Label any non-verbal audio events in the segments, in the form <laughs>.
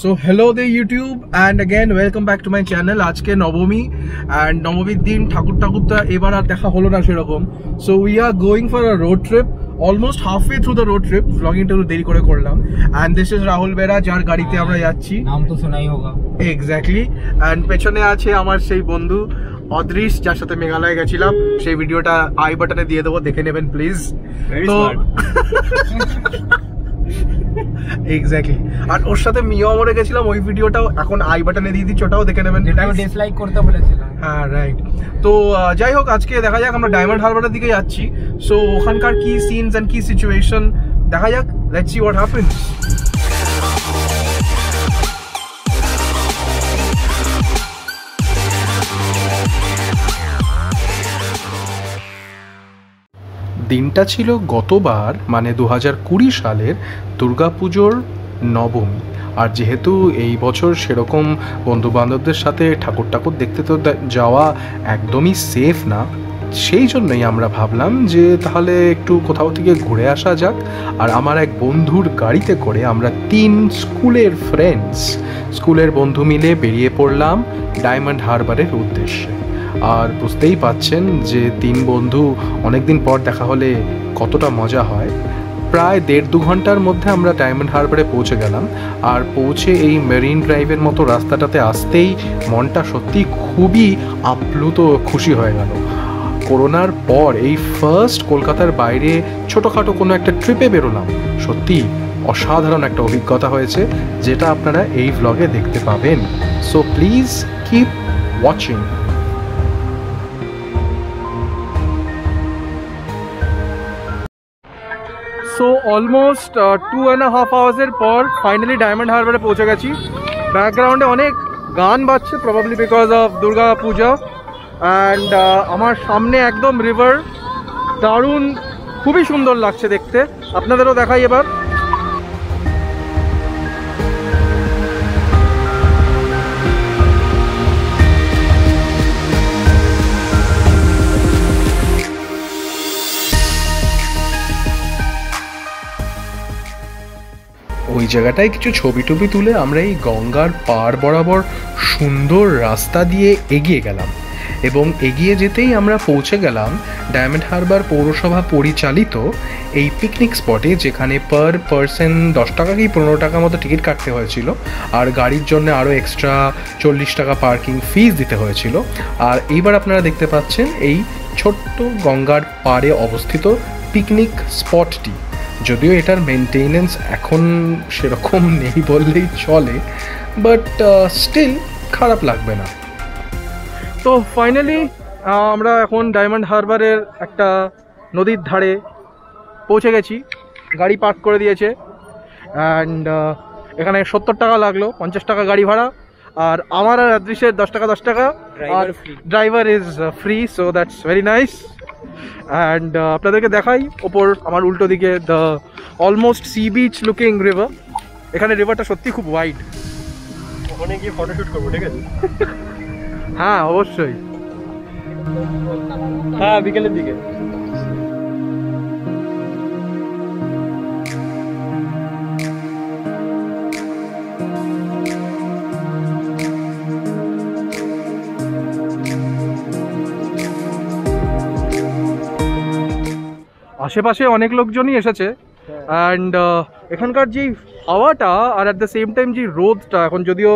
So hello the YouTube and again welcome back to my channel আজকে নবমী and নবমীর দিন ঠাকুর ঠাকুরটা এবার আর দেখা হলো না সেরকম। So we are going for a road trip almost half halfway through the road trip ব্লগিংটা একটু দেরি করে করলাম। And this is Rahul Bera যার গাড়িতে আমরা যাচ্ছি। নাম তো শোনাই হোগা এক্স্যাক্টলি অ্যান্ড পেছনে আছে আমার সেই বন্ধু অদৃশ যার সাথে মেঘালয়ে গেছিলাম। সেই ভিডিওটা আই বাটনে দিয়ে দেবো দেখে নেবেন প্লিজ তো <laughs> এক্স্যাক্টলি আর ওর সাথে মিও মরে গেছিলাম ওই ভিডিওটাও এখন আই বাটনে দিয়ে দিচ্ছি ওটাও দেখে নেবেন। যেটা ডিসলাইক করতে বলেছিলাম। হ্যাঁ রাইট তো যাই হোক আজকে দেখা যাক আমরা ডায়মন্ড হারবারের দিকে যাচ্ছি। সো ওখানকার কি সিনস এন্ড কি সিচুয়েশন দেখা যাক লেটস সি হোয়াট হ্যাপেন্স দিনটা ছিল গতবার মানে দু হাজার কুড়ি সালের দুর্গাপুজোর নবমী। আর যেহেতু এই বছর সেরকম বন্ধু বান্ধবদের সাথে ঠাকুর ঠাকুর দেখতে তো যাওয়া একদমই সেফ না, সেই জন্যই আমরা ভাবলাম যে তাহলে একটু কোথাও থেকে ঘুরে আসা যাক। আর আমার এক বন্ধুর গাড়িতে করে আমরা তিন স্কুলের ফ্রেন্ডস স্কুলের বন্ধু মিলে বেরিয়ে পড়লাম ডায়মন্ড হারবারের উদ্দেশ্যে। আর বুঝতেই পাচ্ছেন যে তিন বন্ধু অনেকদিন পর দেখা হলে কতটা মজা হয়। প্রায় দেড় দু ঘণ্টার মধ্যে আমরা ডায়মন্ড হারবারে পৌঁছে গেলাম আর পৌঁছে এই মেরিন ড্রাইভের মতো রাস্তাটাতে আসতেই মনটা সত্যি খুবই আপ্লুত খুশি হয়ে গেল। করোনার পর এই ফার্স্ট কলকাতার বাইরে ছোটোখাটো কোনো একটা ট্রিপে বেরোলাম। সত্যি অসাধারণ একটা অভিজ্ঞতা হয়েছে, যেটা আপনারা এই ভ্লগে দেখতে পাবেন। So please keep watching almost two and half আওয়ার্সের পর ফাইনালি ডায়মন্ড হারবারে পৌঁছে গেছি। ব্যাকগ্রাউন্ডে অনেক গান বাজছে probably because of Durga Puja. And আমার সামনে একদম রিভার দারুণ, খুবই সুন্দর লাগছে দেখতে। আপনাদেরও দেখাই এবার। জায়গাটায় কিছু ছবি টবি তুলে আমরা এই গঙ্গার পার বরাবর সুন্দর রাস্তা দিয়ে এগিয়ে গেলাম। এবং এগিয়ে যেতেই আমরা পৌঁছে গেলাম ডায়মন্ড হারবার পৌরসভা পরিচালিত এই পিকনিক স্পটে, যেখানে পার পারসন দশ টাকা কি পনেরো টাকা মতো টিকিট কাটতে হয়েছিল আর গাড়ির জন্য আরও এক্সট্রা চল্লিশ টাকা পার্কিং ফিস দিতে হয়েছিল। আর এইবার আপনারা দেখতে পাচ্ছেন এই ছোট্ট গঙ্গার পাড়ে অবস্থিত পিকনিক স্পটটি। যদিও এটার মেনটেনেন্স এখন সেরকম <laughs> নেই বললেই চলে বাট স্টিল খারাপ লাগবে না। তো ফাইনালি আমরা এখন ডায়মন্ড হারবারের একটা নদীর ধারে পৌঁছে গেছি। গাড়ি পার্ক করে দিয়েছে। অ্যান্ড এখানে সত্তর টাকা লাগল, পঞ্চাশ টাকা গাড়ি ভাড়া। আর আমার আর অদৃশ্যের দশ টাকা দশ টাকা। আর driver is free so that's very nice and আপনাদেরকে দেখাই ওপর আমার উল্টো দিকে the almost sea beach looking river এখানে রিভারটা সত্যি খুব ওয়াইড ওখানে গিয়ে ফটোশ্যুট করব ঠিক আছে? হ্যাঁ অবশ্যই। হ্যাঁ বিকেলের দিকে। আশেপাশে অনেক লোকজনই এসেছে। অ্যান্ড এখানকার যে হাওয়াটা আর অ্যাট দ্য সেম টাইম যে রোদটা এখন যদিও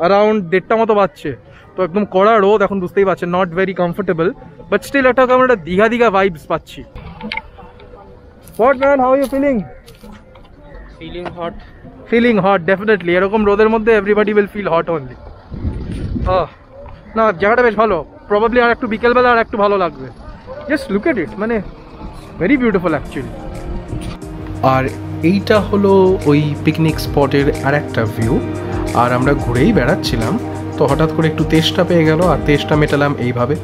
অ্যারাউন্ড দেড়টা মতো বাজছে তো একদম কড়া রোদ এখন বুঝতেই পারছেন not very comfortable but still একটা কেমন একটা দীঘা দীঘা ভাইবস পাচ্ছি। What man how you feeling feeling hot feeling hot definitely এরকম রোদের মধ্যে everybody will feel hot only না জায়গাটা বেশ ভালো। প্রবাবলি আর একটু বিকেলবেলা আর একটু ভালো লাগবে। জাস্ট লুক এট ইট মানে ভেরি বিউটিফুল অ্যাকচুয়ালি আর এইটা হলো ওই পিকনিক স্পটের আর একটা ভিউ আর আমরা ঘুরেই বেড়াচ্ছিলাম। তো হঠাৎ করে একটু তেষ্টা পেয়ে গেল আর তেষ্টা মেটালাম এইভাবে।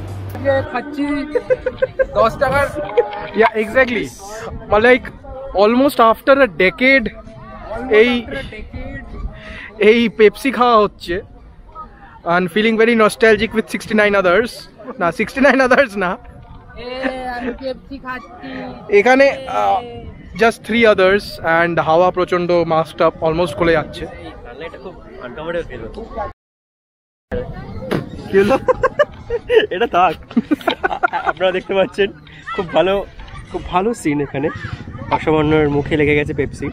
খাচ্ছি। দশ টাকার yeah exactly like almost after a decade এই এই পেপসি খাওয়া হচ্ছে। And feeling very nostalgic with sixty nine others না সিক্সটি নাইন আদার্স না এখানে জাস্ট থ্রি আদার্স অ্যান্ড হাওয়া প্রচণ্ড মাস্কটা অলমোস্ট খুলে যাচ্ছে। <laughs> এটা থাক। আপনারা দেখতে পাচ্ছেন খুব ভালো খুব ভালো সিন এখানে। অসামান্যর মুখে লেগে গেছে Pepsi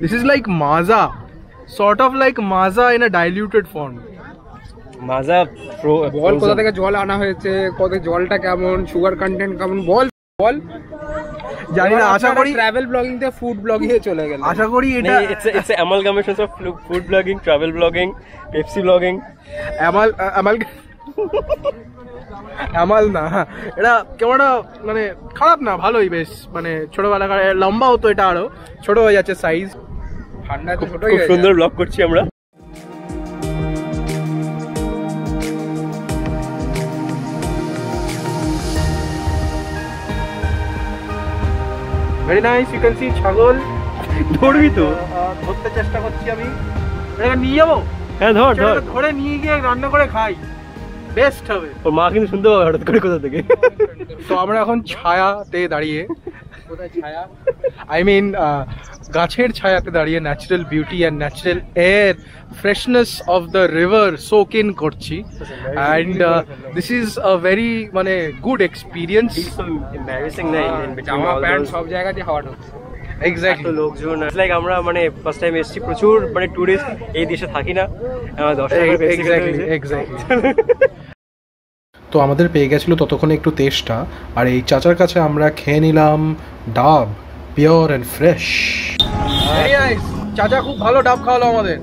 this is like Maaza sort of like Maaza in a diluted form Maaza বল কোথা থেকে জল আনা হয়েছে কত জলটা কেমন সুগার কন্টেন্ট কেমন বল বল। জানি না আশা করি ট্রাভেল ব্লগিং থেকে ফুড ব্লগিং এ চলে গেল আশা করি এটা it's it's amalgamation of food blogging travel blogging Pepsi blogging amal amal amal না এটা কেমন মানে খারাপ না ভালোই বেশ। মানে ছোটবেলাকার লম্বা হতো এটা আরও। ছোট হয়ে যাচ্ছে সাইজ ঠান্ডা তো ছোট খুব সুন্দর ব্লগ করছি আমরা। Very nice you can see ছাগল। ধরবি তো। ধরতে চেষ্টা করছি আমি। এটা নিয়ে যাব? হ্যাঁ ধর ধর। ধরে নিয়ে গিয়ে রান্না করে খাই। বেস্ট হবে। ওর মা কিন্তু শুনতে পাবে হঠাৎ করে কোথা থেকে। তো আমরা এখন ছায়াতে দাঁড়িয়ে আই মিন গাছের ছায়াতে দাঁড়িয়ে natural beauty and natural air freshness of the river soak in করছি। And this is a very মানে গুড এক্সপিরিয়েন্স প্যান্ট সব জায়গাতে হাওয়া ঢুকছে এক্স্যাক্টলি লোকজন লাইক আমরা মানে ফার্স্ট টাইম এসেছি প্রচুর মানে টুরিস্ট এই দেশে থাকি না। এক্স্যাক্টলি এক্স্যাক্টলি <laughs> তো আমাদের পেয়ে গেছিল ততক্ষণে একটু তেষ্টা। আর এই চাচার কাছে আমরা খেয়ে নিলাম ডাব পিওর অ্যান্ড ফ্রেশ চাচা খুব ভালো ডাব খাওয়ালো আমাদের।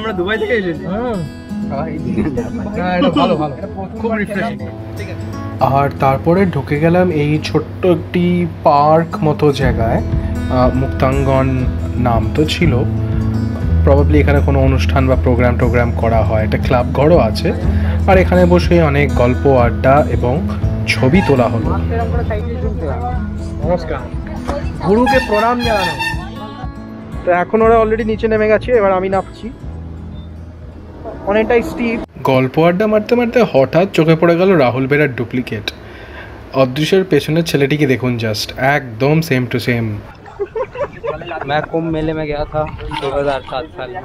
আমরা দুবাই থেকে এসেছি হ্যাঁ ভালো ভালো। খুব রিফ্রেশিং আর তারপরে ঢুকে গেলাম এই ছোট্ট একটি পার্ক মতো জায়গায়। মুক্তাঙ্গন নাম তো ছিল। প্রবাবলি এখানে কোনো অনুষ্ঠান বা প্রোগ্রাম টোগ্রাম করা হয় একটা ক্লাব ঘরও আছে আর এখানে বসে অনেক গল্প আড্ডা এবং ছবি তোলা হলো নমস্কার গুরুকে প্রণাম জানানো তো এখন ওরা অলরেডি নিচে নেমে গেছে এবার আমি নামছি অনেকটাই স্টিপ গল্প আড্ডা মারতে মারতে হঠাৎ চোখে পড়ে গেল রাহুল বেরার ডুপ্লিকেট অদৃশ্যের পেছনের ছেলেটিকে দেখুন জাস্ট একদম সেম টু সেম मैं कुंभ मेले में गया था 2007 साल में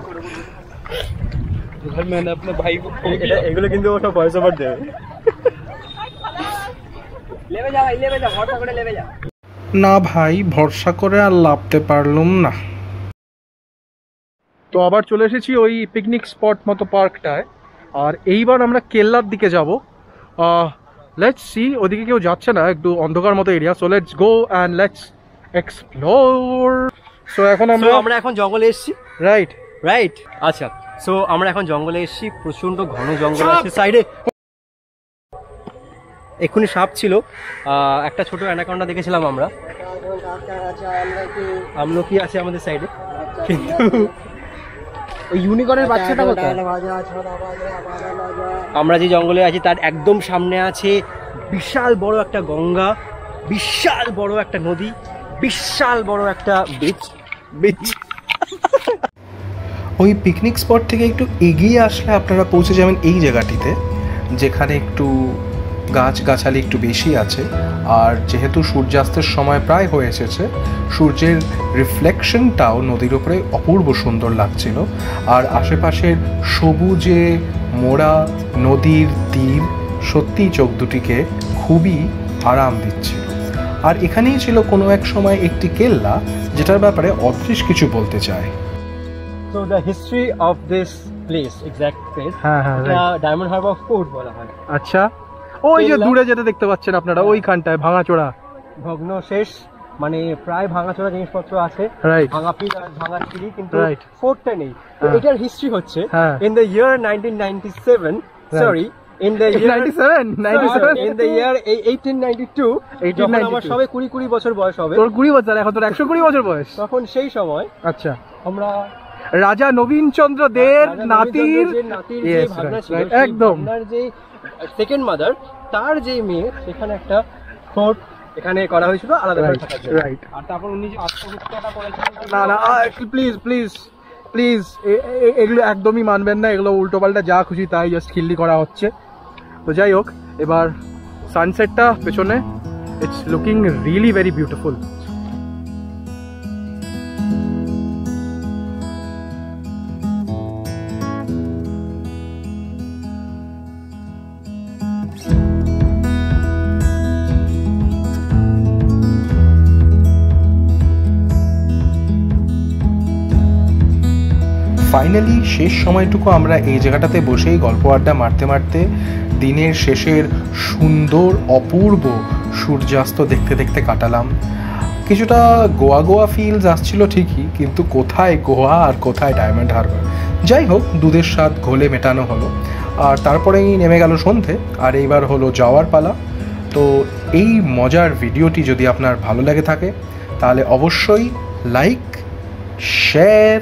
उधर मैंने अपने भाई को खो এটা এগুলো কিন্তু ও সব ভয়েস ওভার দেবে না ভাই ভরসা করে আর লাভতে পারলুম না তো আবার চলে এসেছি ওই পিকনিক স্পট মতো পার্কটায় আর এইবার আমরা কেল্লার দিকে যাব লেটস সি ওদিকে কেউ যাচ্ছে না একটু অন্ধকার মতো area so let's go and let's explore so এখন আমরা আমরা এখন জঙ্গলে এসেছি। রাইট রাইট আচ্ছা। সো আমরা এখন জঙ্গলে এসেছি প্রচণ্ড ঘন জঙ্গল আছে সাইডে এক্ষুনি সাপ ছিল। একটা ছোট অ্যানাকন্ডা দেখেছিলাম আমরা। আমলকি আছে আমাদের সাইডে কিন্তু ওই ইউনিকর্নের বাচ্চাটা কোথায়? আমরা যে জঙ্গলে আছি তার একদম সামনে আছে বিশাল বড় একটা গঙ্গা বিশাল বড় একটা নদী বিশাল বড় একটা বিচ <laughs> ওই পিকনিক স্পট থেকে একটু এগিয়ে আসলে আপনারা পৌঁছে যাবেন এই জায়গাটিতে, যেখানে একটু গাছ গাছালি একটু বেশি আছে। আর যেহেতু সূর্যাস্তের সময় প্রায় হয়ে এসেছে, সূর্যের রিফ্লেকশনটাও নদীর উপরে অপূর্ব সুন্দর লাগছিল। আর আশেপাশের সবুজে মোড়া নদীর তীর সত্যিই চোখ দুটিকে খুবই আরাম দিচ্ছিল। আর এখানেই ছিল কোনো এক সময় একটি কেল্লা যেটার ব্যাপারে অদৃশ কিছু বলতে চায়। So the history of this place exact place হ্যাঁ হ্যাঁ ডায়মন্ড হারবার ফোর্ট বলা হয়। আচ্ছা। ওই যে দূরে যেটা দেখতে পাচ্ছেন আপনারা ওইখানটায় ভাঙাচোরা। ভগ্ন শেষ মানে প্রায় ভাঙাচোরা জিনিসপত্র আছে। ভাঙা পিল আর ভাঙা সিঁড়ি কিন্তু. ফোর্টটা নেই। হ্যাঁ। এটার হিস্ট্রি হচ্ছে হ্যাঁ। In the year 1997 sorry in the year 97 97 in the year 1892 যখন আমার সবে 20 20 বছর বয়স হবে তোর কুড়ি বছর এখন তোর একশো কুড়ি বছর বয়স। তখন সেই সময় আচ্ছা। আমরা রাজা নবীন চন্দ্র দের নাতির একদম। যে সেকেন্ড মাদার তার যে মেয়ে সেখানে একটা ফোর্ট এখানে করা হয়েছিল আলাদা করে রাইট রাইট আর তারপর উনি যে আত্মহত্যাটা করেছিলেন না না প্লিজ প্লিজ প্লিজ এগুলো একদমই মানবেন না এগুলো উল্টোপাল্টা যা খুশি তাই জাস্ট খিল্লি করা হচ্ছে। তো যাই হোক এবার সানসেটটা পেছনে it's looking really very beautiful finally শেষ সময়টুকু আমরা এই জায়গাটাতে বসেই গল্প আড্ডা মারতে মারতে দিনের শেষের সুন্দর, অপূর্ব সূর্যাস্ত দেখতে দেখতে কাটালাম। কিছুটা গোয়া গোয়া ফিলস আসছিল ঠিকই, কিন্তু কোথায় গোয়া আর কোথায় ডায়মন্ড হারবার যাই হোক, দুধের স্বাদ ঘোলে মেটানো হলো। আর তারপরেই নেমে গেল সন্ধে, আর এইবার হলো যাওয়ার পালা। তো এই মজার ভিডিওটি যদি আপনার ভালো লেগে থাকে, তাহলে অবশ্যই লাইক শেয়ার